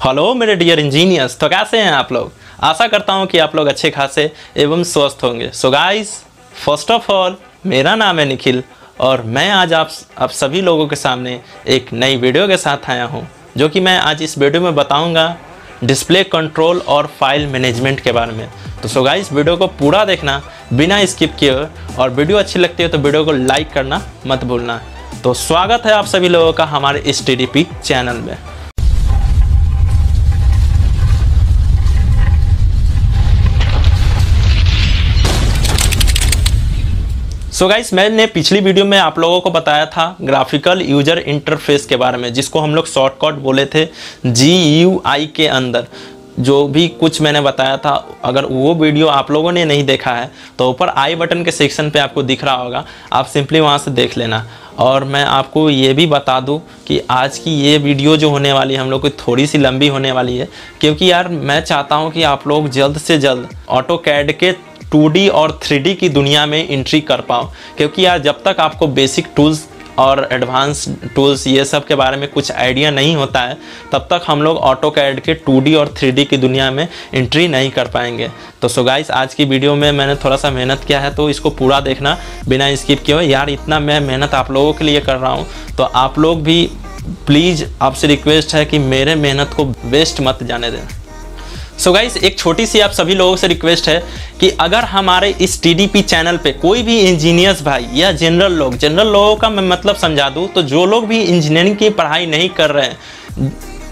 Hello मेरे dear engineers तो कैसे हैं आप लोग? आशा करता हूँ कि आप लोग अच्छे खासे एवं स्वस्थ होंगे। So guys first of all मेरा नाम है निखिल और मैं आज आप आप सभी लोगों के सामने एक नई वीडियो के साथ आया हूँ, जो कि मैं आज इस वीडियो में बताऊँगा डिस्प्ले कंट्रोल और फ़ाइल मैनेजमेंट के बारे में। तो सो गाइस वीडियो को पूरा देखना बिना स्किप किए और वीडियो अच्छी लगती है तो वीडियो को लाइक करना मत भूलना। तो स्वागत है आप सभी लोगों का हमारे इस टी चैनल में। सो so गाइस मैंने पिछली वीडियो में आप लोगों को बताया था ग्राफिकल यूज़र इंटरफेस के बारे में, जिसको हम लोग शॉर्टकट बोले थे जी यू आई के अंदर। जो भी कुछ मैंने बताया था, अगर वो वीडियो आप लोगों ने नहीं देखा है तो ऊपर आई बटन के सेक्शन पे आपको दिख रहा होगा। आप सिंपली वहाँ से देख लेना। और मैं आपको ये भी बता दूँ कि आज की ये वीडियो जो होने वाली है, हम लोग की थोड़ी सी लंबी होने वाली है, क्योंकि यार मैं चाहता हूँ कि आप लोग जल्द से जल्द ऑटो कैड के 2D और 3D की दुनिया में एंट्री कर पाओ। क्योंकि यार जब तक आपको बेसिक टूल्स और एडवांस टूल्स ये सब के बारे में कुछ आइडिया नहीं होता है, तब तक हम लोग ऑटो कैड के 2D और 3D की दुनिया में एंट्री नहीं कर पाएँगे। तो सो गाइस आज की वीडियो में मैंने थोड़ा सा मेहनत किया है तो इसको पूरा देखना, बिना स्किप किए यार इतना मैं मेहनत आप लोगों के लिए कर रहा हूँ। तो आप लोग भी प्लीज़ आपसे रिक्वेस्ट है कि मेरे मेहनत को वेस्ट मत जाने दें। सो गाइस एक छोटी सी आप सभी लोगों से रिक्वेस्ट है कि अगर हमारे इस टीडीपी चैनल पे कोई भी इंजीनियर्स भाई या जनरल लोग जनरल लोगों का मैं मतलब समझा दूँ तो जो लोग भी इंजीनियरिंग की पढ़ाई नहीं कर रहे हैं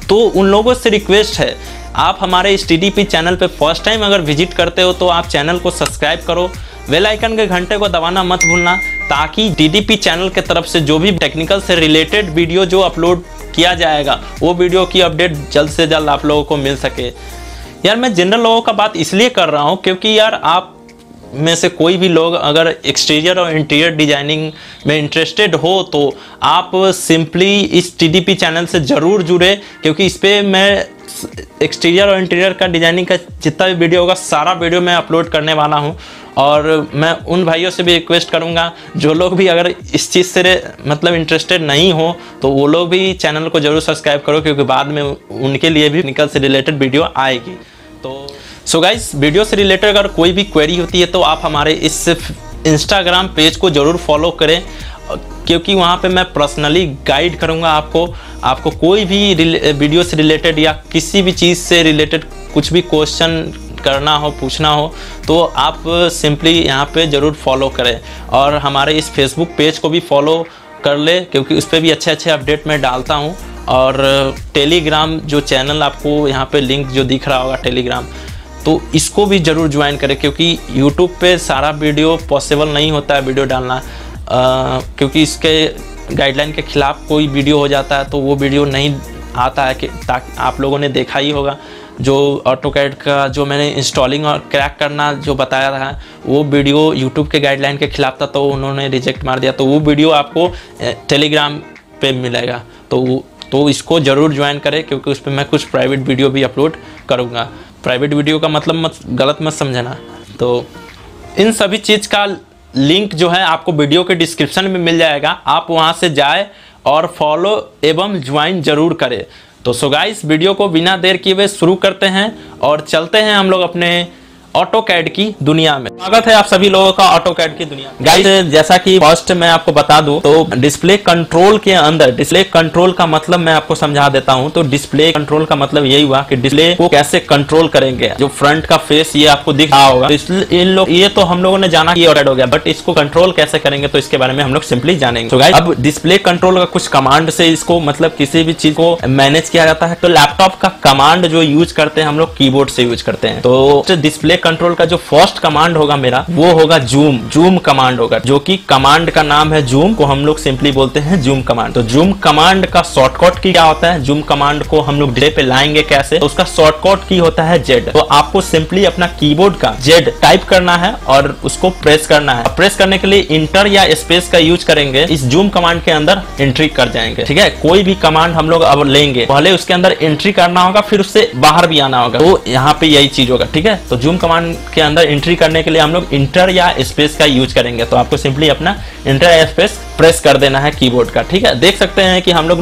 तो उन लोगों से रिक्वेस्ट है, आप हमारे इस टी चैनल पे फ़र्स्ट टाइम अगर विज़िट करते हो तो आप चैनल को सब्सक्राइब करो वेल आइकन के घंटे को दबाना मत भूलना, ताकि टी चैनल के तरफ़ से जो भी टेक्निकल से रिलेटेड वीडियो जो अपलोड किया जाएगा, वो वीडियो की अपडेट जल्द से जल्द आप लोगों को मिल सके। यार, मैं जनरल लोगों का बात इसलिए कर रहा हूँ क्योंकि यार आप में से कोई भी लोग अगर एक्सटीरियर और इंटीरियर डिज़ाइनिंग में इंटरेस्टेड हो तो आप सिंपली इस टीडीपी चैनल से ज़रूर जुड़े, क्योंकि इस पर मैं एक्सटीरियर और इंटीरियर का डिज़ाइनिंग का जितना भी वीडियो होगा, सारा वीडियो मैं अपलोड करने वाला हूँ। और मैं उन भाइयों से भी रिक्वेस्ट करूँगा, जो लोग भी अगर इस चीज़ से मतलब इंटरेस्टेड नहीं हो तो वो लोग भी चैनल को ज़रूर सब्सक्राइब करो, क्योंकि बाद में उनके लिए भी निकल से रिलेटेड वीडियो आएगी। तो सो गाइज़ वीडियो से रिलेटेड अगर कोई भी क्वेरी होती है तो आप हमारे इस इंस्टाग्राम पेज को ज़रूर फॉलो करें। क्योंकि वहाँ पे मैं पर्सनली गाइड करूँगा आपको आपको कोई भी वीडियो से रिलेटेड या किसी भी चीज़ से रिलेटेड कुछ भी क्वेश्चन करना हो, पूछना हो तो आप सिंपली यहाँ पे ज़रूर फॉलो करें। और हमारे इस फेसबुक पेज को भी फॉलो कर ले, क्योंकि उस पर भी अच्छे अच्छे अपडेट मैं डालता हूँ। और टेलीग्राम जो चैनल आपको यहाँ पे लिंक जो दिख रहा होगा टेलीग्राम तो इसको भी ज़रूर ज्वाइन करें, क्योंकि यूट्यूब पे सारा वीडियो पॉसिबल नहीं होता है वीडियो डालना। क्योंकि इसके गाइडलाइन के खिलाफ कोई वीडियो हो जाता है तो वो वीडियो नहीं आता है कि ताकि आप लोगों ने देखा ही होगा। जो ऑटो कैड का जो मैंने इंस्टॉलिंग और क्रैक करना जो बताया था, वो वीडियो यूट्यूब के गाइडलाइन के खिलाफ था तो उन्होंने रिजेक्ट मार दिया। तो वो वीडियो आपको टेलीग्राम पे मिलेगा। तो तो इसको ज़रूर ज्वाइन करें, क्योंकि उस पर मैं कुछ प्राइवेट वीडियो भी अपलोड करूँगा। प्राइवेट वीडियो का मतलब मत, गलत मत समझना। तो इन सभी चीज़ का लिंक जो है आपको वीडियो के डिस्क्रिप्शन में मिल जाएगा। आप वहाँ से जाए और फॉलो एवं ज्वाइन ज़रूर करें। तो सो गाइस, वीडियो को बिना देर किए हुए शुरू करते हैं और चलते हैं हम लोग अपने ऑटो कैड की दुनिया में। स्वागत है आप सभी लोगों का ऑटो कैड की दुनिया गाइस जैसा कि फ़र्स्ट मैं आपको बता दूँ तो डिस्प्ले कंट्रोल के अंदर डिस्प्ले कंट्रोल का मतलब मैं आपको समझा देता हूँ तो डिस्प्ले कंट्रोल का मतलब यही हुआ कि डिस्प्ले को कैसे कंट्रोल करेंगे। जो फ्रंट का फेस ये आपको दिख रहा होगा। इन लोग, ये तो हम लोगों ने जाना कि ऑर्डर हो गया बट इसको कंट्रोल कैसे करेंगे तो इसके बारे में हम लोग सिंपली जानेंगे। अब डिस्प्ले कंट्रोल का कुछ कमांड से इसको मतलब किसी भी चीज़ को मैनेज किया जाता है। तो लैपटॉप का कमांड जो यूज़ करते हैं हम लोग कीबोर्ड से यूज़ करते हैं। तो डिस्प्ले कंट्रोल का जो फ़र्स्ट कमांड होगा मेरा, वो होगा जूम जूम कमांड होगा, जो कि कमांड का नाम है जूम को हम लोग सिंपली बोलते हैं जूम कमांड तो जूम कमांड का शॉर्टकट की क्या होता है? जूम कमांड को हम लोग डिस्प्ले पे लाएँगे कैसे? तो उसका शॉर्टकट की होता है जेड तो आपको सिंपली अपना कीबोर्ड का जेड टाइप करना है और उसको प्रेस करना है। प्रेस करने के लिए इंटर या स्पेस का यूज़ करेंगे, इस जूम कमांड के अंदर एंट्री कर जाएँगे। ठीक है? कोई भी कमांड हम लोग अब लेंगे। पहले उसके अंदर एंट्री करना होगा, फिर उससे बाहर भी आना होगा। तो यहाँ पे यही चीज़ होगा। ठीक है? तो जूम कमांड के अंदर एंट्री करने के लिए हम लोग इंटर या स्पेस का यूज़ करेंगे। तो आपको सिंपली अपना इंटर या स्पेस प्रेस कर देना है कीबोर्ड का, ठीक है? देख सकते हैं कि हम लोग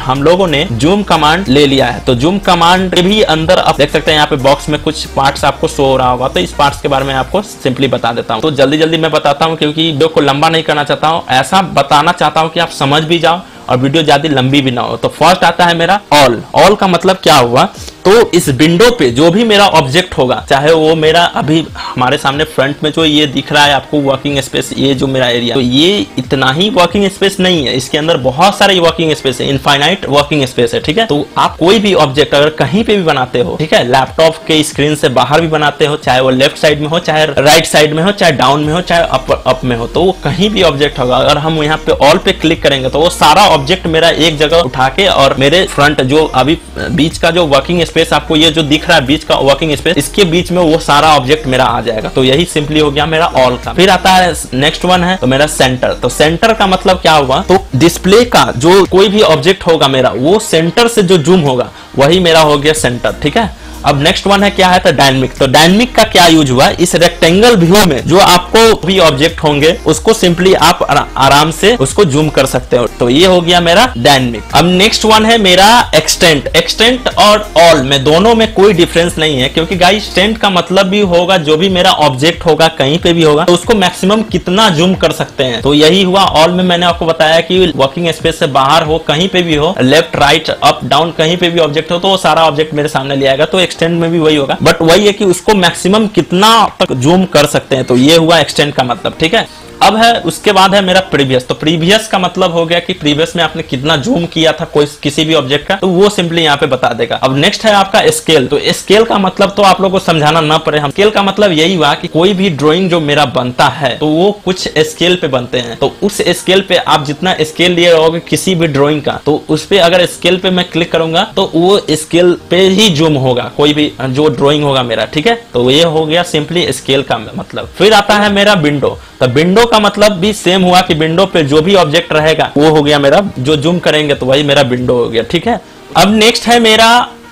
हम लोगों ने जूम कमांड ले लिया है। तो जूम कमांड के भी अंदर आप देख सकते हैं यहाँ पे बॉक्स में कुछ पार्ट्स आपको शो हो रहा होगा। तो इस पार्ट्स के बारे में आपको सिंपली बता देता हूँ। तो जल्दी जल्दी मैं बताता हूँ क्योंकि वीडियो को लंबा नहीं करना चाहता हूँ। ऐसा बताना चाहता हूँ कि आप समझ भी जाओ और वीडियो ज़्यादा लंबी भी ना हो। तो फ़र्स्ट आता है मेरा ऑल ऑल का मतलब क्या हुआ? तो इस विंडो पे जो भी मेरा ऑब्जेक्ट होगा, चाहे वो मेरा अभी हमारे सामने फ्रंट में जो ये दिख रहा है आपको वर्किंग स्पेस ये जो मेरा एरिया तो ये इतना ही वर्किंग स्पेस नहीं है। इसके अंदर बहुत सारे वर्किंग स्पेस है इनफाइनाइट वर्किंग स्पेस है, ठीक है? तो आप कोई भी ऑब्जेक्ट अगर कहीं पे भी बनाते हो, ठीक है? लैपटॉप के स्क्रीन से बाहर भी बनाते हो, चाहे वो लेफ़्ट साइड में हो, चाहे राइट साइड में हो, चाहे डाउन में हो, चाहे अप अप में हो तो वो कहीं भी ऑब्जेक्ट होगा। अगर हम यहाँ पे ऑल पे क्लिक करेंगे तो वो सारा ऑब्जेक्ट मेरा एक जगह उठा के और मेरे फ्रंट जो अभी बीच का जो वर्किंग स्पेस आपको ये जो दिख रहा है बीच का वर्किंग स्पेस इसके बीच में वो सारा ऑब्जेक्ट मेरा आ जाएगा। तो यही सिंपली हो गया मेरा ऑल का। फिर आता है नेक्स्ट वन है तो मेरा सेंटर तो सेंटर का मतलब क्या हुआ? तो डिस्प्ले का जो कोई भी ऑब्जेक्ट होगा मेरा, वो सेंटर से जो जूम होगा, वही मेरा हो गया सेंटर ठीक है? अब नेक्स्ट वन है, क्या है तो डायनमिक तो डायनमिक का क्या यूज़ हुआ? इस रेक्टेंगल व्यू में जो आपको भी ऑब्जेक्ट होंगे, उसको सिंपली आप आराम से उसको जूम कर सकते हो। तो ये हो गया मेरा डायनमिक अब नेक्स्ट वन है मेरा एक्सटेंट एक्सटेंट और ऑल में दोनों में कोई डिफरेंस नहीं है, क्योंकि गाइस एक्सटेंट का मतलब भी होगा, जो भी मेरा ऑब्जेक्ट होगा, कहीं पे भी होगा तो उसको मैक्सिमम कितना जूम कर सकते हैं? तो यही हुआ ऑल में मैंने आपको बताया कि वर्किंग स्पेस से बाहर हो, कहीं पे भी हो लेफ़्ट राइट अप डाउन कहीं पे भी ऑब्जेक्ट हो तो वो सारा ऑब्जेक्ट मेरे सामने ले आएगा तो एक्सटेंड में भी वही होगा। बट वही है कि उसको मैक्सिमम कितना तक जूम कर सकते हैं। तो ये हुआ एक्सटेंड का मतलब ठीक है? अब है, उसके बाद है मेरा प्रीवियस तो प्रीवियस का मतलब हो गया कि प्रीवियस में आपने कितना जूम किया था कोई किसी भी ऑब्जेक्ट का तो वो सिंपली यहाँ पे बता देगा। अब नेक्स्ट है आपका स्केल तो स्केल का मतलब तो आप लोग को समझाना ना पड़े। हम स्केल का मतलब यही हुआ कि कोई भी ड्रॉइंग जो मेरा बनता है तो वो कुछ स्केल पे बनते हैं। तो उस स्केल पे आप जितना स्केल लिए रहोगे किसी भी ड्रॉइंग का तो उस पर अगर स्केल पे मैं क्लिक करूँगा तो वो स्केल पे ही जूम होगा। कोई भी, जो ड्रॉइंग होगा मेरा, ठीक है? तो ये हो गया सिंपली स्केल का मतलब। फिर आता है मेरा विंडो तो विंडो का मतलब भी सेम हुआ कि विंडो पे जो भी ऑब्जेक्ट रहेगा, वो हो गया मेरा, जो जूम करेंगे तो वही मेरा विंडो हो गया, ठीक है? अब नेक्स्ट है मेरा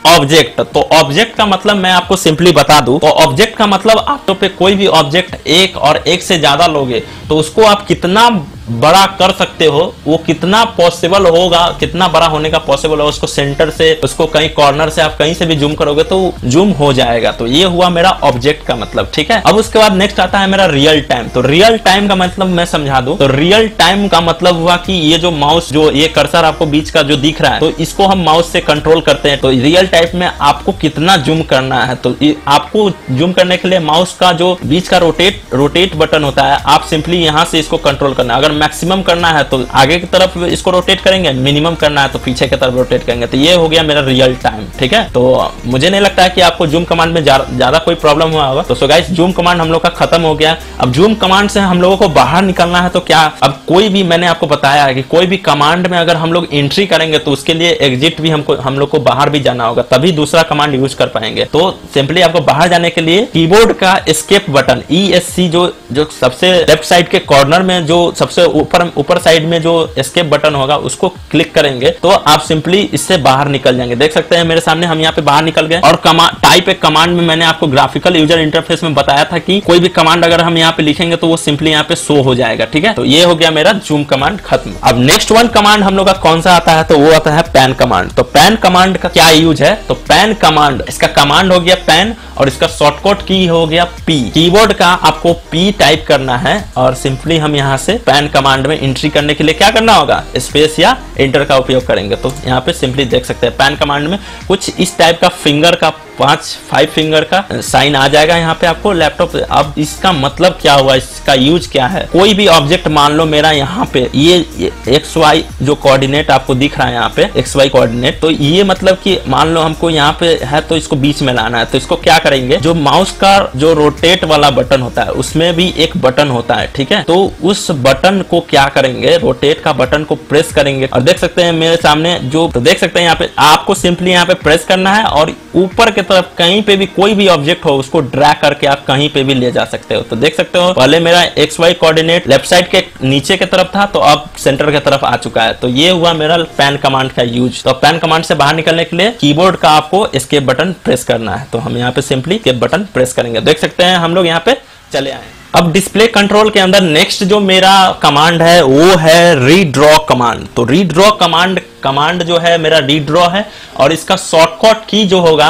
ऑब्जेक्ट तो ऑब्जेक्ट का मतलब मैं आपको सिंपली बता दूँ तो ऑब्जेक्ट का मतलब आप तो पे कोई भी ऑब्जेक्ट एक और एक से ज़्यादा लोगे तो उसको आप कितना बड़ा कर सकते हो, वो कितना पॉसिबल होगा, कितना बड़ा होने का पॉसिबल है, उसको सेंटर से, उसको कहीं कॉर्नर से आप कहीं से भी जूम करोगे तो जूम हो जाएगा। तो ये हुआ मेरा ऑब्जेक्ट का मतलब ठीक है? अब उसके बाद नेक्स्ट आता है मेरा रियल टाइम तो रियल टाइम का मतलब मैं समझा दू तो रियल टाइम का मतलब हुआ कि ये जो माउस जो ये कर्सर आपको बीच का जो दिख रहा है तो इसको हम माउस से कंट्रोल करते हैं। तो रियल टाइम में आपको कितना जूम करना है तो आपको जूम करने के लिए माउस का जो बीच का रोटेट रोटेट बटन होता है, आप सिंपली यहाँ से इसको कंट्रोल करना अगर मैक्सिमम करना है तो आगे की तरफ़ इसको रोटेट करेंगे मिनिमम करना है तो पीछे की तरफ़ रोटेट करेंगे। तो ये हो गया मेरा रियल टाइम ठीक है? तो मुझे नहीं लगता है कि आपको जूम कमांड में ज़्यादा कोई प्रॉब्लम हुआ होगा। तो सो गाइस जूम कमांड हम लोग का खत्म हो गया। अब जूम कमांड से हम लोगों को बाहर निकलना है तो क्या अब कोई भी, मैंने आपको बताया है कि कोई भी कमांड में अगर हम लोग एंट्री करेंगे तो उसके लिए एग्जिट भी हमको, हम लोग को बाहर भी जाना होगा, तभी दूसरा कमांड यूज़ कर पाएँगे। तो सिंपली आपको बाहर जाने के लिए कीबोर्ड का स्केप बटन ईएससी जो जो सबसे लेफ़्ट साइड के कॉर्नर में जो सबसे ऊपर ऊपर साइड में जो एस्केप बटन होगा, उसको क्लिक करेंगे तो आप सिंपली इससे बाहर निकल जाएँगे। देख सकते हैं मेरे सामने हम यहाँ पे बाहर निकल गए। और टाइप एक कमांड में मैंने आपको ग्राफिकल यूज़र इंटरफेस में बताया था कि कोई भी कमांड अगर हम यहाँ पे लिखेंगे तो वो सिंपली यहाँ पे शो हो जाएगा, ठीक है? तो ये हो गया मेरा जूम कमांड खत्म। अब नेक्स्ट वन कमांड हम लोग का कौन सा आता है? तो वो आता है पैन कमांड तो पैन कमांड का क्या यूज़ है? तो पैन कमांड इसका कमांड हो गया पैन और इसका शॉर्टकट की हो गया पी कीबोर्ड का आपको पी टाइप करना है और सिंपली हम यहाँ से पैन कमांड में एंट्री करने के लिए क्या करना होगा? स्पेस या इंटर का उपयोग करेंगे। तो यहाँ पे सिंपली देख सकते हैं पैन कमांड में कुछ इस टाइप का फिंगर का पाँच फाइव फिंगर का साइन आ जाएगा यहाँ पे आपको लैपटॉप अब इसका मतलब क्या हुआ? इसका यूज़ क्या है? कोई भी ऑब्जेक्ट मान लो मेरा यहाँ पे, ये एक्स वाई जो कोऑर्डिनेट आपको दिख रहा है यहाँ पे एक्स वाई कोऑर्डिनेट तो ये मतलब कि मान लो हमको यहाँ पे है तो इसको बीच में लाना है। तो इसको क्या करेंगे। जो माउस का जो रोटेट वाला बटन होता है, उसमें भी एक बटन होता है, ठीक है? तो उस बटन को क्या करेंगे? रोटेट का बटन को प्रेस करेंगे। और देख सकते हैं मेरे सामने जो तो देख सकते हैं यहाँ पे आपको सिंपली यहाँ पे प्रेस करना है और ऊपर के तरफ़ कहीं पे भी कोई भी ऑब्जेक्ट हो, उसको ड्रैग करके आप कहीं पे भी ले जा सकते हो। तो देख सकते हो, पहले मेरा X Y coordinate left side के नीचे के तरफ़ था तो अब सेंटर के तरफ़ आ चुका है। तो ये हुआ मेरा पैन कमांड का यूज़ तो पैन कमांड से बाहर निकलने के लिए कीबोर्ड का आपको स्केप बटन प्रेस करना है। तो हम यहाँ पे सिंपली ये बटन प्रेस करेंगे। देख सकते हैं, हम लोग यहाँ पे चले आए अब डिस्प्ले कंट्रोल के अंदर नेक्स्ट जो मेरा कमांड है, वो है रीड्रॉ कमांड। तो रीड्रॉ कमांड कमांड जो है, मेरा रीड्रॉ है, और इसका शॉर्टकट की जो होगा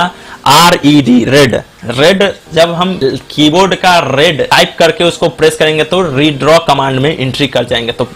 R E D red red जब हम कीबोर्ड का रेड टाइप करके उसको प्रेस करेंगे तो रीड्रॉ कमांड में एंट्री कर जाएँगे। तो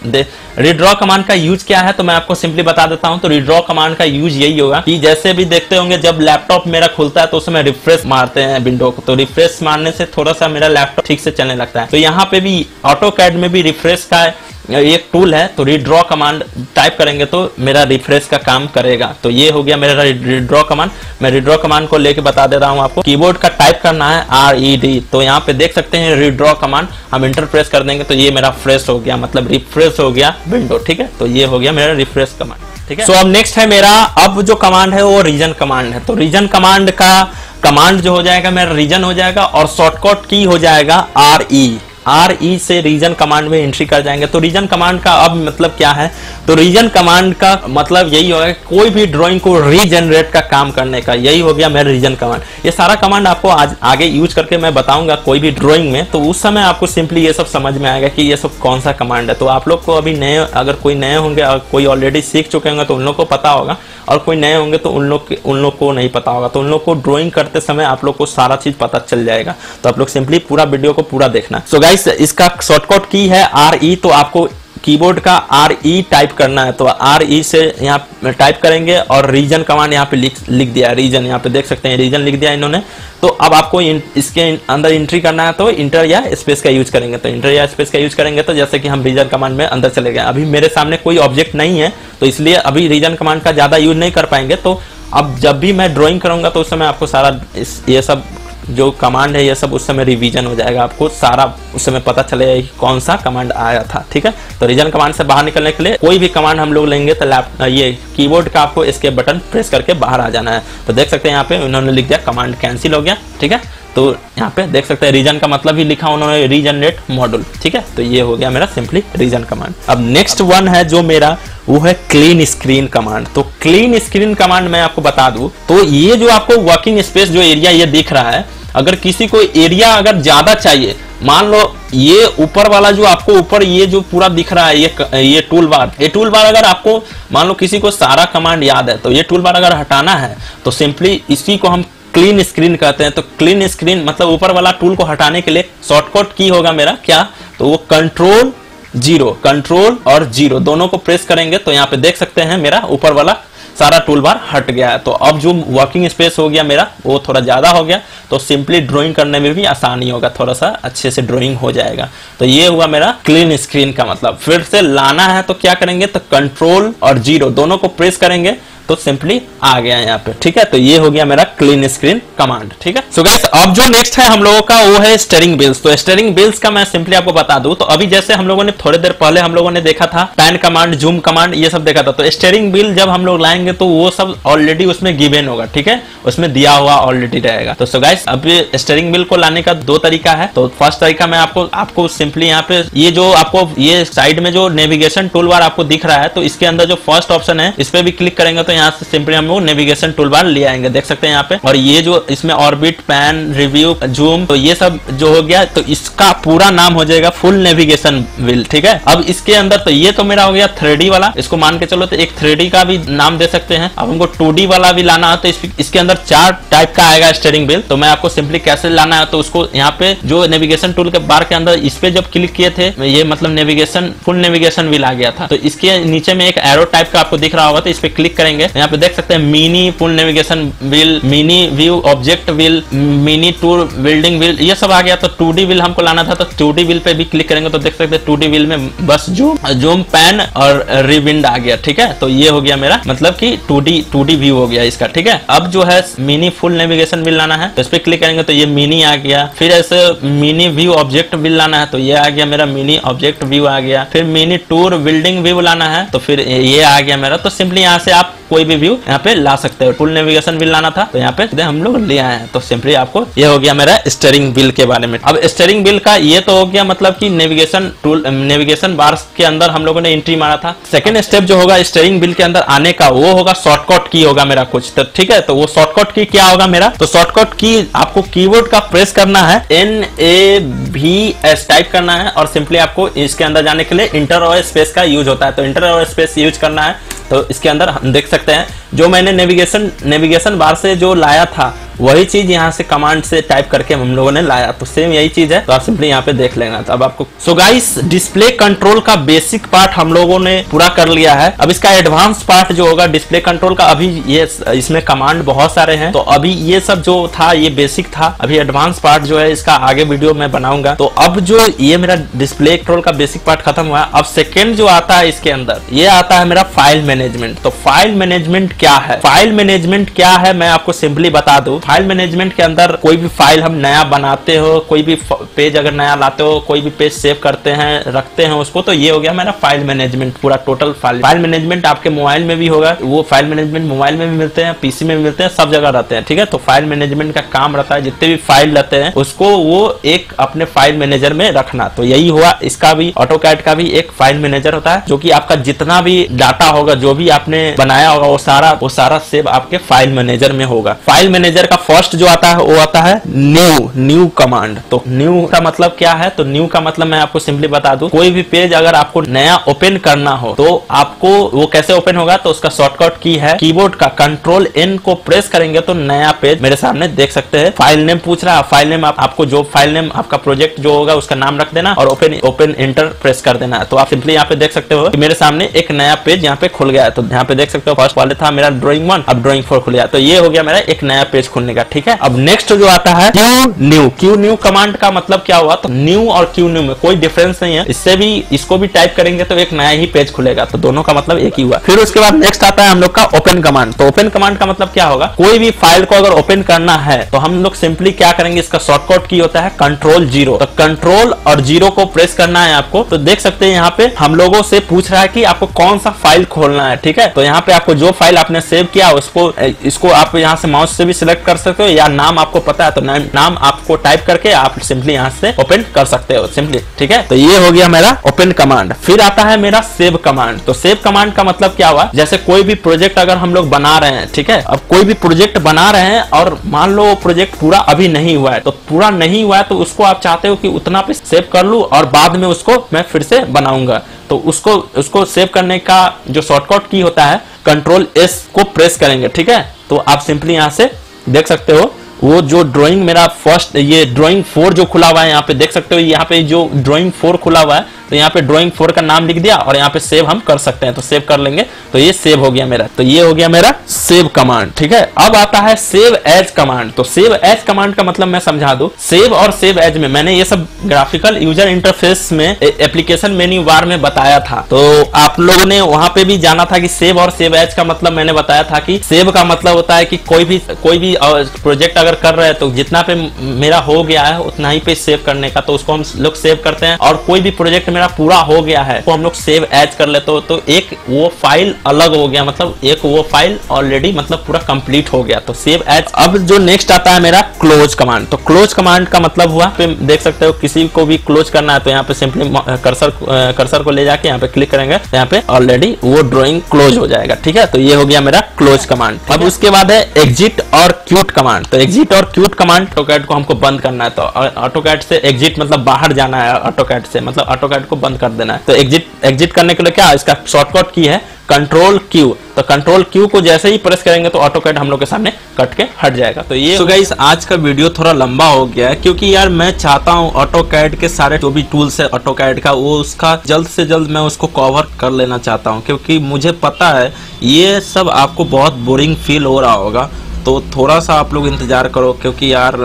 रीड्रॉ कमांड का यूज़ क्या है? तो मैं आपको सिंपली बता देता हूँ। तो रीड्रॉ कमांड का यूज़ यही होगा कि जैसे भी देखते होंगे, जब लैपटॉप मेरा खुलता है तो उसमें रिफ्रेश मारते हैं विंडो को। तो रिफ्रेश मारने से थोड़ा सा मेरा लैपटॉप ठीक से चलने लगता है। तो यहाँ पे भी ऑटो कैड में भी रिफ्रेश का एक टूल है तो रिड्रॉ कमांड टाइप करेंगे तो मेरा रिफ्रेश का काम करेगा। तो ये हो गया मेरा रिड्रॉ कमांड मैं रिड्रॉ कमांड को लेके बता दे रहा हूँ आपको। कीबोर्ड का टाइप करना है आर ई डी तो यहाँ पे देख सकते हैं रिड्रॉ कमांड हम इंटर प्रेस कर देंगे तो ये मेरा फ्रेश हो गया मतलब रिफ्रेश हो गया विंडो ठीक है? तो ये हो गया मेरा रिफ्रेश कमांड ठीक है? सो अब नेक्स्ट है मेरा, अब जो कमांड है वो रीजन कमांड है। तो रीजन कमांड का कमांड जो हो जाएगा, मेरा रीजन हो जाएगा और शॉर्टकट की हो जाएगा आर ई आर ई से रीजन कमांड में एंट्री कर जाएँगे। तो रीजन कमांड का अब मतलब क्या है? तो रीजन कमांड का मतलब यही होगा कोई भी ड्राइंग को रीजनरेट का काम करने का, यही हो गया मेरा रीजन कमांड। ये सारा कमांड आपको आज आगे यूज़ करके मैं बताऊँगा कोई भी ड्राइंग में। तो उस समय आपको सिंपली ये सब समझ में आएगा कि ये सब कौन सा कमांड है। तो आप लोग को अभी नए, अगर कोई नए होंगे और कोई ऑलरेडी सीख चुके होंगे तो उन लोग को पता होगा। और कोई नए होंगे तो उन लोग उन लोग को नहीं पता होगा। तो उन लोग को ड्रॉइंग करते समय आप लोग को सारा चीज़ पता चल जाएगा। तो आप लोग सिंपली पूरा वीडियो को पूरा देखना। सो so गाइस इसका शॉर्टकट की है आर ई तो आपको कीबोर्ड का आर ई टाइप करना है। तो आर ई से यहाँ टाइप करेंगे और रीजन कमांड यहाँ पे लिख लिख दिया रीजन यहाँ पे देख सकते हैं रीजन लिख दिया इन्होंने। तो अब आपको इन, इसके अंदर एंट्री करना है तो इंटर या स्पेस का यूज़ करेंगे। तो इंटर या स्पेस का यूज़ करेंगे तो जैसे कि हम रीजन कमांड में अंदर चले गए। अभी मेरे सामने कोई ऑब्जेक्ट नहीं है तो इसलिए अभी रीजन कमांड का ज़्यादा यूज़ नहीं कर पाएँगे। तो अब जब भी मैं ड्रॉइंग करूँगा तो उस समय आपको सारा ये सब जो कमांड है ये सब उस समय रिवीजन हो जाएगा। आपको सारा उस समय पता चलेगा कि कौन सा कमांड आया था, ठीक है? तो रीजन कमांड से बाहर निकलने के लिए कोई भी कमांड हम लोग लेंगे तो लैप ये कीबोर्ड का आपको इसके बटन प्रेस करके बाहर आ जाना है। तो देख सकते हैं यहाँ पे उन्होंने लिख दिया कमांड कैंसिल हो गया, ठीक है? तो यहाँ पे देख सकते हैं रीजन का मतलब ही लिखा उन्होंने रीजनरेट मॉड्यूल ठीक है? तो ये हो गया मेरा सिंपली रीजन कमांड अब नेक्स्ट वन है जो मेरा वो है क्लीन स्क्रीन कमांड तो क्लीन स्क्रीन कमांड मैं आपको बता दूँ तो ये जो आपको वर्किंग स्पेस जो एरिया ये दिख रहा है, अगर किसी को एरिया अगर ज़्यादा चाहिए, मान लो ये ऊपर वाला जो आपको ऊपर ये जो पूरा दिख रहा है, ये ये टूल बार ये टूल बार अगर आपको, मान लो किसी को सारा कमांड याद है तो ये टूल बार अगर हटाना है तो सिंपली इसी को हम क्लीन स्क्रीन कहते हैं। तो क्लीन स्क्रीन मतलब ऊपर वाला टूल को हटाने के लिए शॉर्टकट की होगा मेरा, क्या? तो वो कंट्रोल ज़ीरो कंट्रोल और ज़ीरो, दोनों को प्रेस करेंगे तो यहाँ पे देख सकते हैं मेरा ऊपर वाला सारा टूल बार हट गया है। तो अब जो वर्किंग स्पेस हो गया मेरा, वो थोड़ा ज़्यादा हो गया। तो सिंपली ड्राइंग करने में भी आसानी होगा थोड़ा सा अच्छे से ड्राइंग हो जाएगा। तो ये हुआ मेरा क्लीन स्क्रीन का मतलब। फिर से लाना है तो क्या करेंगे? तो कंट्रोल और ज़ीरो, दोनों को प्रेस करेंगे। तो सिंपली आ गया यहाँ पे, ठीक है? तो ये हो गया मेरा क्लीन स्क्रीन कमांड ठीक है? सो so गैस अब जो नेक्स्ट है हम लोगों का, वो है स्टेरिंग बिल्स तो स्टेरिंग बिल्स का मैं सिंपली आपको बता दूँ तो अभी जैसे हम लोगों ने थोड़ी देर पहले हम लोगों ने देखा था पैन कमांड जूम कमांड ये सब देखा था तो स्टेरिंग बिल जब हम लोग लाएँगे तो वो सब ऑलरेडी उसमें गिवेन होगा, ठीक है? उसमें दिया हुआ ऑलरेडी रहेगा। तो सो गाइस अभी स्टेरिंग बिल को लाने का दो तरीका है तो फ़र्स्ट तरीका मैं आपको आपको सिंपली यहाँ पे, ये जो आपको, ये साइड में जो नेविगेशन टूल बार आपको दिख रहा है तो इसके अंदर जो फ़र्स्ट ऑप्शन है, इस पे भी क्लिक करेंगे तो यहाँ से सिंपली हम लोग नेविगेशन टूल बार ले आएँगे देख सकते हैं यहाँ पे। और ये जो इसमें ऑर्बिट पैन रिव्यू जूम तो ये सब जो हो गया तो इसका पूरा नाम हो जाएगा फुल नेविगेशन व्हील ठीक है? अब इसके अंदर तो ये तो मेरा हो गया थ्री वाला। इसको मान के चलो तो एक थ्री का भी नाम दे सकते हैं। अब हमको टू वाला भी लाना है तो इस, इसके अंदर चार टाइप का आएगा स्टेरिंग व्हील तो मैं आपको सिंपली कैसे लाना है तो उसको यहाँ पे जो नेविगेशन टूल के बार के अंदर इस पे जब क्लिक किए थे ये मतलब नेविगेशन फुल नेविगेशन व्हील आ गया था। तो इसके नीचे में एक एरो टाइप का आपको दिख रहा होगा तो इस पे क्लिक करेंगे। यहाँ पे देख सकते हैं mini full navigation wheel mini view object wheel mini tour building wheel ये सब आ गया। तो टू डी हमको लाना था तो टू डी व्हील पे भी क्लिक करेंगे तो देख सकते हैं टू डी व्हील में बस जूम जूम पैन और रिविंड आ गया, ठीक है? तो ये हो गया मेरा मतलब कि two D two D view हो गया इसका, ठीक है? अब जो है मिनी फुल नेविगेशन व्हील लाना है तो इस पे क्लिक करेंगे तो ये मिनी आ गया। फिर ऐसे मिनी व्यू ऑब्जेक्ट व्हील लाना है तो ये आ गया मेरा मिनी ऑब्जेक्ट व्यू आ गया। फिर मिनी टूर बिल्डिंग व्यू लाना है तो फिर ये आ गया मेरा। तो सिंपली यहाँ से आप कोई भी व्यू यहाँ पे ला सकते हो। फुल नेविगेशन व्हील लाना था तो यहाँ पे हम लोग ले आए हैं। तो सिंपली आपको ये हो गया मेरा स्टेयरिंग व्हील के बारे में। अब स्टेयरिंग व्हील का ये तो हो गया मतलब की नेविगेशन टूल नेविगेशन बार के अंदर हम लोगों ने एंट्री मारा था। सेकेंड स्टेप जो होगा स्टेयरिंग व्हील के अंदर आने का, वो होगा शॉर्टकट की होगा मेरा कुछ। तो ठीक है तो वो शॉर्टकट की क्या होगा मेरा? तो शॉर्टकट की आपको कीबोर्ड का प्रेस करना है एन ए भी एस टाइप करना है, और सिंपली आपको इसके अंदर जाने के लिए इंटर और स्पेस का यूज़ होता है। तो इंटर और स्पेस यूज़ करना है। तो इसके अंदर हम देख सकते हैं, जो मैंने नेविगेशन नेविगेशन बार से जो लाया था वही चीज़ यहाँ से कमांड से टाइप करके हम लोगों ने लाया। तो सेम यही चीज़ है तो आप सिंपली यहाँ पे देख लेना। तो अब आपको सो गाइस डिस्प्ले कंट्रोल का बेसिक पार्ट हम लोगों ने पूरा कर लिया है। अब इसका एडवांस पार्ट जो होगा डिस्प्ले कंट्रोल का, अभी ये इसमें कमांड बहुत सारे हैं। तो अभी ये सब जो था, ये बेसिक था, अभी एडवांस पार्ट जो है, इसका आगे वीडियो में बनाऊँगा। तो अब जो ये मेरा डिस्प्ले कंट्रोल का बेसिक पार्ट खत्म हुआ अब सेकेंड जो आता है इसके अंदर, ये आता है मेरा फ़ाइल मैनेजमेंट तो फ़ाइल मैनेजमेंट क्या है? फ़ाइल मैनेजमेंट क्या है, मैं आपको सिंपली बता दू। फ़ाइल मैनेजमेंट के अंदर कोई भी फ़ाइल हम नया बनाते हो, कोई भी पेज अगर नया लाते हो, कोई भी पेज सेव करते हैं, रखते हैं, उसको तो ये हो गया मेरा फ़ाइल मैनेजमेंट, पूरा टोटल फ़ाइल। फ़ाइल मैनेजमेंट आपके मोबाइल में भी होगा, वो फ़ाइल मैनेजमेंट मोबाइल में भी मिलते हैं, पीसी में भी मिलते हैं, सब जगह रहते हैं, ठीक है? तो फ़ाइल मैनेजमेंट का काम रहता है, जितने भी फ़ाइल रहते हैं, उसको वो एक अपने फ़ाइल मैनेजर में रखना। तो यही हुआ, इसका भी ऑटो कैट का भी एक फ़ाइल मैनेजर होता है, जो की आपका जितना भी डाटा होगा, जो भी आपने बनाया होगा, वो सारा वो सारा सेव आपके फ़ाइल मैनेजर में होगा। फ़ाइल मैनेजर का फ़र्स्ट जो आता है वो आता है न्यू न्यू कमांड तो न्यू का मतलब क्या है? तो न्यू का मतलब मैं आपको सिंपली बता दूँ कोई भी पेज अगर आपको नया ओपन करना हो तो आपको वो कैसे ओपन होगा? तो उसका शॉर्टकट की है कीबोर्ड का. कंट्रोल एन को प्रेस करेंगे तो नया पेज मेरे सामने देख सकते हैं। फ़ाइल नेम पूछ रहा है फ़ाइल नेम आप, आपको जो फ़ाइल नेम आपका प्रोजेक्ट जो होगा उसका नाम रख देना और ओपन ओपन इंटर प्रेस कर देना तो आप सिंपली यहाँ पे देख सकते हो मेरे सामने एक नया पेज यहाँ पे खुल गया तो यहाँ पे देख सकते हो फ़र्स्ट वाले था मेरा ड्रॉइंग वन अब ड्रॉइंग फोर खुल गया तो ये हो गया मेरा एक नया पेज खुलने का, ठीक है? अब नेक्स्ट जो आता है, Q new Q new command का मतलब क्या हुआ? तो न्यू और क्यू न्यू में कोई डिफरेंस नहीं है। इससे भी, इसको भी टाइप करेंगे तो एक नया ही पेज खुलेगा। तो दोनों का मतलब एक ही हुआ। फिर उसके बाद नेक्स्ट आता है हम लोग का ओपन कमांड तो ओपन कमांड का मतलब क्या होगा? कोई भी फ़ाइल को अगर ओपन करना है तो हम लोग सिंपली क्या करेंगे? इसका शॉर्टकट की होता है कंट्रोल ज़ीरो तो कंट्रोल और ज़ीरो को प्रेस करना है आपको। तो देख सकते हैं यहाँ पे हम लोगों से पूछ रहा है कि आपको कौन सा फ़ाइल खोलना है, ठीक है? तो यहाँ पे आपको जो फ़ाइल आपने सेव किया, उसको, इसको आप यहाँ से माउस से भी सिलेक्ट कर सकते हो या नाम आपको पता है तो नाम, नाम आपको टाइप करके आप सिंपली यहाँ से ओपन कर सकते हो सिंपली ठीक है? तो ये हो गया मेरा ओपन कमांड फिर आता है मेरा सेव कमांड तो सेव कमांड का मतलब क्या हुआ? जैसे कोई भी प्रोजेक्ट अगर हम लोग बना रहे हैं ठीक है? अब कोई भी प्रोजेक्ट बना रहे हैं और मान लो वो प्रोजेक्ट पूरा अभी नहीं हुआ है तो पूरा नहीं हुआ है तो उसको आप चाहते हो कि उतना पे सेव कर लू और बाद में उसको मैं फिर से बनाऊँगा। तो उसको उसको सेव करने का जो शॉर्टकट की होता है कंट्रोल एस को प्रेस करेंगे ठीक है? तो आप सिंपली यहाँ से देख सकते हो। वो जो ड्राइंग मेरा फ़र्स्ट ये ड्राइंग फोर जो खुला हुआ है, यहाँ पे देख सकते हो, यहाँ पे जो ड्राइंग फोर खुला हुआ है तो यहाँ पे ड्राइंग फोर का नाम लिख दिया और यहाँ पे सेव हम कर सकते हैं तो सेव कर लेंगे तो ये सेव हो गया मेरा तो ये हो गया मेरा सेव कमांड ठीक है? अब आता है सेव एज कमांड तो सेव एज कमांड का मतलब मैं समझा दू सेव और सेव एज में मैंने ये सब ग्राफिकल यूज़र इंटरफेस में एप्लीकेशन मेन्यू बार में बताया था तो आप लोगों ने वहाँ पे भी जाना था कि सेव और सेव एज का मतलब मैंने बताया था कि सेव का मतलब होता है कि कोई भी कोई भी प्रोजेक्ट अगर कर रहे हैं तो जितना पे मेरा हो गया है, उतना ही पे सेव करने का तो उसको हम लोग सेव करते हैं। और कोई भी प्रोजेक्ट मेरा मेरा पूरा हो गया है तो हम लोग सेव एज कर लेते हो। तो एक वो फ़ाइल अलग हो गया मतलब एक वो फ़ाइल ऑलरेडी मतलब पूरा कंप्लीट हो गया। तो सेव एज अब जो नेक्स्ट आता है मेरा क्लोज कमांड तो क्लोज कमांड का मतलब हुआ, पे देख सकते हो, किसी को भी क्लोज करना है तो यहाँ पे सिंपली कर्सर कर्सर को ले जाके यहाँ पे क्लिक करेंगे तो यहाँ पे ऑलरेडी वो ड्रॉइंग क्लोज हो जाएगा। ठीक है? तो ये हो गया मेरा क्लोज कमांड अब उसके बाद है एग्जिट और क्यूट कमांड तो एग्जिट और क्यूट कमांड ऑटोकैट को हमको बंद करना है तो ऑटोकैट से एग्जिट मतलब बाहर जाना है ऑटोकैट से मतलब ऑटोकैट को बंद कर देना है। तो एग्जिट एग्जिट करने के लिए क्या, इसका शॉर्टकट की है कंट्रोल क्यू तो कंट्रोल क्यू को जैसे ही प्रेस करेंगे तो ऑटो कैड हम लोग के सामने कट के हट जाएगा। तो ये so गाइस आज का वीडियो थोड़ा लंबा हो गया है, क्योंकि यार मैं चाहता हूँ ऑटो कैड के सारे जो भी टूल्स है ऑटो कैड का, वो उसका जल्द से जल्द मैं उसको कवर कर लेना चाहता हूँ, क्योंकि मुझे पता है ये सब आपको बहुत बोरिंग फील हो रहा होगा। तो थोड़ा सा आप लोग इंतज़ार करो, क्योंकि यार,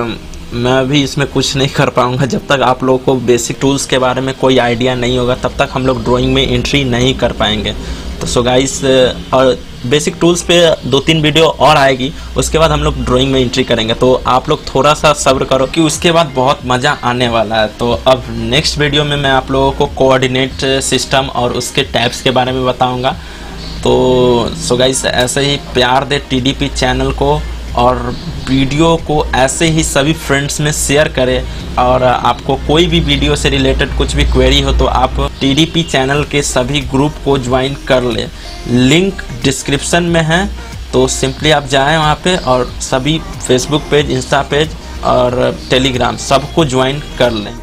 मैं भी इसमें कुछ नहीं कर पाऊँगा। जब तक आप लोगों को बेसिक टूल्स के बारे में कोई आइडिया नहीं होगा, तब तक हम लोग ड्राइंग में एंट्री नहीं कर पाएँगे। तो सो गाइस और बेसिक टूल्स पे दो तीन वीडियो और आएगी, उसके बाद हम लोग ड्राइंग में एंट्री करेंगे। तो आप लोग थोड़ा सा सब्र करो कि उसके बाद बहुत मज़ा आने वाला है। तो अब नेक्स्ट वीडियो में मैं आप लोगों को कोऑर्डिनेट सिस्टम और उसके टैब्स के बारे में बताऊँगा। तो सो गाइस ऐसे ही प्यार दे टीडीपी चैनल को और वीडियो को ऐसे ही सभी फ्रेंड्स में शेयर करें। और आपको कोई भी वीडियो से रिलेटेड कुछ भी क्वेरी हो तो आप टीडीपी चैनल के सभी ग्रुप को ज्वाइन कर ले। लिंक डिस्क्रिप्शन में है तो सिंपली आप जाएँ वहाँ पे और सभी फेसबुक पेज इंस्टा पेज और टेलीग्राम सबको ज्वाइन कर लें।